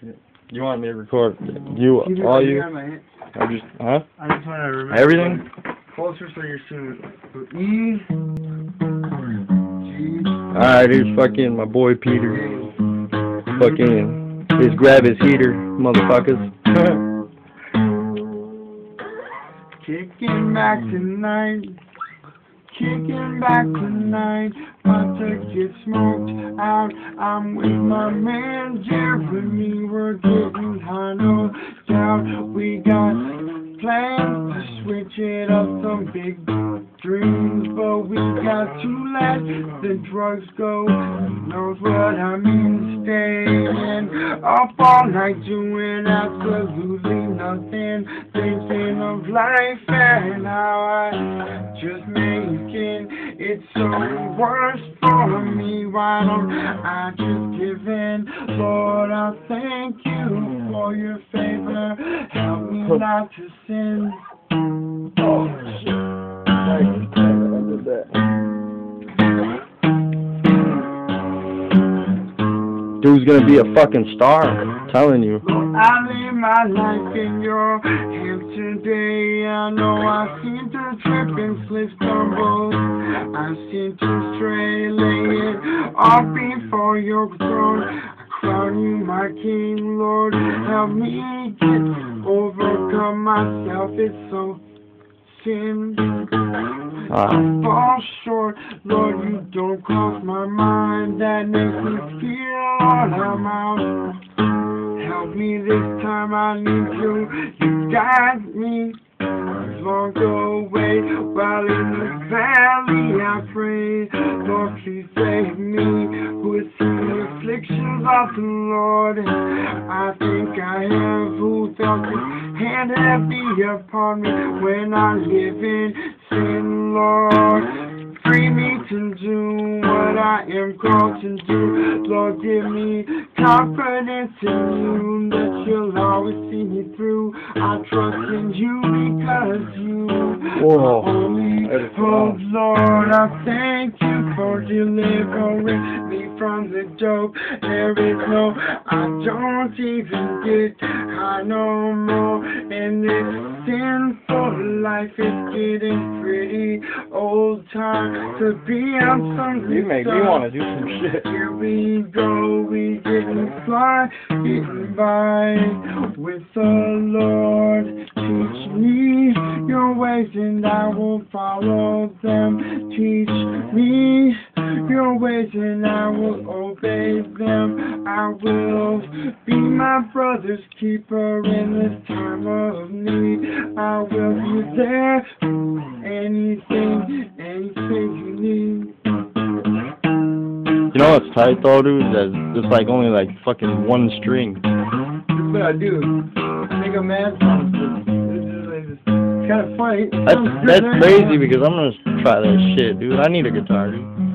Shit. You want me to record you, it all right you? here my hand. I just, huh? I just want to remember. Everything? Closer so you're soon. E. G. Alright, here's fucking my boy Peter. Fucking, just grab his heater, motherfuckers. Kicking back tonight. Kicking back tonight. To get smoked out. I'm with my man Jeremy. We're getting no doubt. We got plans to switch it up. Some big dreams, but we got to let the drugs go. Knows what I mean? Staying up all night doing absolutely nothing. Thinking of life and how I just making it so worse for me. Why don't I just give in? Lord, I thank you for your favor. Help me not to sin. Oh, shit. Dude's gonna be a fucking star, I'm telling you. Lord, I lay my life in your hands today. I know I seem to trip and slip, stumble. I seem to stray, lay it all before your throne. I crown you my King, Lord. Help me get overcome myself. It's so sin. Uh, fall short. Lord, you don't cross my mind. That makes me feel all I'm out. Help me this time, I need you. You guide me. Long away while in the valley I pray. Lord, please save me with the afflictions of the Lord. I think I have who felt his hand heavy upon me when I live in sin, Lord. Free me to do I am called to. Lord, give me confidence in you that you'll always see me through. I trust in you because you Whoa. Are only That is hope. Lord. I thank you for delivering me from the dope. There is no, I don't even get high no more. And this sinful life is getting pretty old time to be on some you make me wanna do some shit. Here we go, we getting fly, getting by with the Lord. Teach me your ways and I will follow them. Teach me your ways and I will obey them. I will be my brother's keeper in this time of need. I will be there, anything, anything you need. You know what's tight though, dude? That it's like only like fucking one string. That's what I do. I make a mad song. Of funny. That's that's crazy because I'm gonna try that shit, dude. I need a guitar, dude.